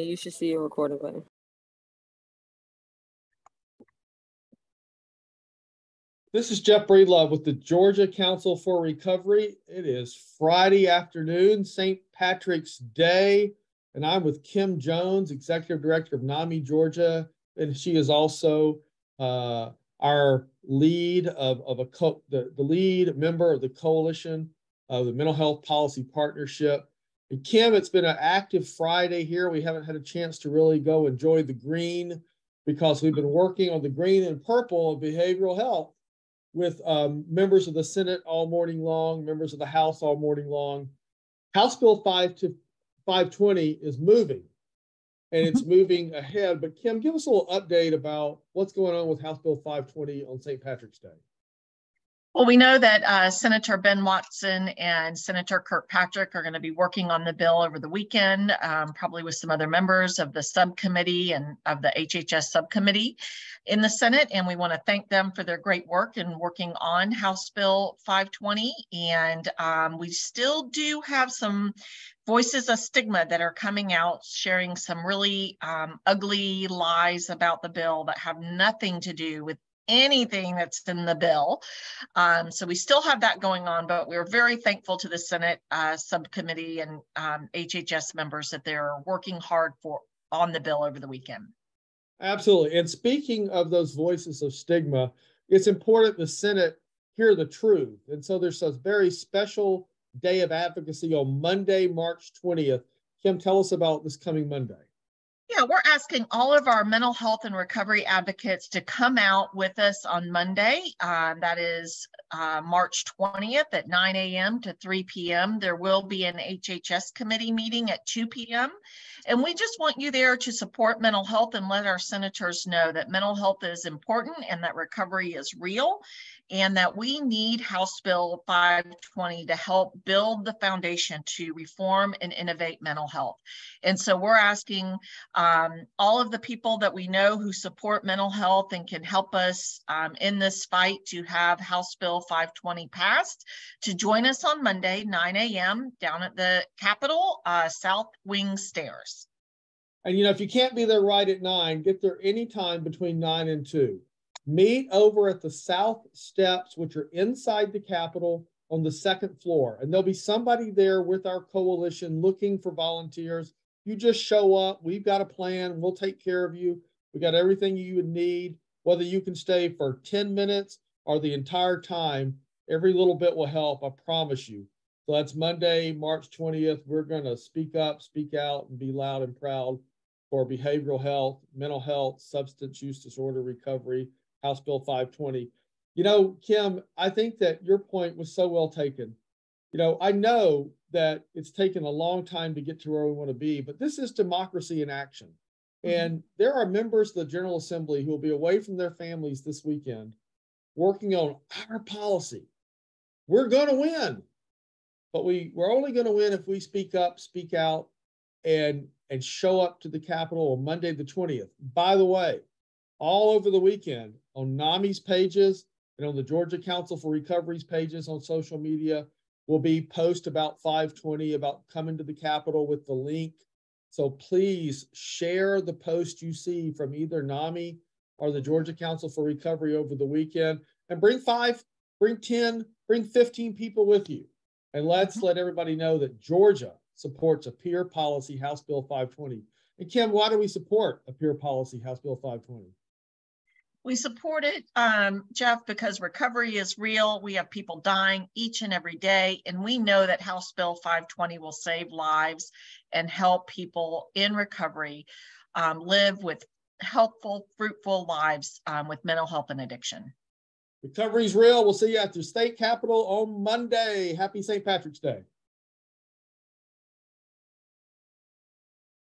You should see your recording button. This is Jeff Breedlove with the Georgia Council for Recovery. It is Friday afternoon, St. Patrick's Day, and I'm with Kim Jones, Executive Director of NAMI Georgia, and she is also uh, our lead of, of a co- the, the lead member of the coalition of the Mental Health Policy Partnership. And Kim, it's been an active Friday here. We haven't had a chance to really go enjoy the green because we've been working on the green and purple of behavioral health with um, members of the Senate all morning long, members of the House all morning long. House Bill 5 to 520 is moving and it's moving ahead. But Kim, give us a little update about what's going on with House Bill 520 on St. Patrick's Day. Well, we know that uh, Senator Ben Watson and Senator Kirkpatrick are going to be working on the bill over the weekend, um, probably with some other members of the subcommittee and of the HHS subcommittee in the Senate. And we want to thank them for their great work in working on House Bill 520. And um, we still do have some voices of stigma that are coming out sharing some really um, ugly lies about the bill that have nothing to do with anything that's in the bill. Um, so we still have that going on, but we're very thankful to the Senate uh, subcommittee and um, HHS members that they're working hard for on the bill over the weekend. Absolutely. And speaking of those voices of stigma, it's important the Senate hear the truth. And so there's a very special day of advocacy on Monday, March 20th. Kim, tell us about this coming Monday. Yeah, we're asking all of our mental health and recovery advocates to come out with us on Monday. Uh, that is uh, March 20th at 9 a.m. to 3 p.m. There will be an HHS committee meeting at 2 p.m. And we just want you there to support mental health and let our senators know that mental health is important and that recovery is real and that we need House Bill 520 to help build the foundation to reform and innovate mental health. And so we're asking um, all of the people that we know who support mental health and can help us um, in this fight to have House Bill 520 passed to join us on Monday, 9 a.m. down at the Capitol uh, South Wing Stairs. And you know, if you can't be there right at nine, get there anytime between nine and two meet over at the south steps, which are inside the Capitol on the second floor. And there'll be somebody there with our coalition looking for volunteers. You just show up. We've got a plan. We'll take care of you. We got everything you would need, whether you can stay for 10 minutes or the entire time. Every little bit will help, I promise you. So that's Monday, March 20th. We're going to speak up, speak out, and be loud and proud for behavioral health, mental health, substance use disorder recovery, House Bill 520. You know, Kim, I think that your point was so well taken. You know, I know that it's taken a long time to get to where we want to be, but this is democracy in action. Mm-hmm. And there are members of the General Assembly who will be away from their families this weekend working on our policy. We're going to win, but we, we're only going to win if we speak up, speak out, and, and show up to the Capitol on Monday, the 20th. By the way, all over the weekend on NAMI's pages and on the Georgia Council for Recovery's pages on social media will be post about 520 about coming to the Capitol with the link. So please share the post you see from either NAMI or the Georgia Council for Recovery over the weekend and bring five, bring 10, bring 15 people with you. And let's mm-hmm. let everybody know that Georgia supports a peer policy House Bill 520. And Kim, why do we support a peer policy House Bill 520? We support it, um, Jeff, because recovery is real. We have people dying each and every day, and we know that House Bill 520 will save lives and help people in recovery um, live with helpful, fruitful lives um, with mental health and addiction. Recovery is real. We'll see you at the state capitol on Monday. Happy St. Patrick's Day.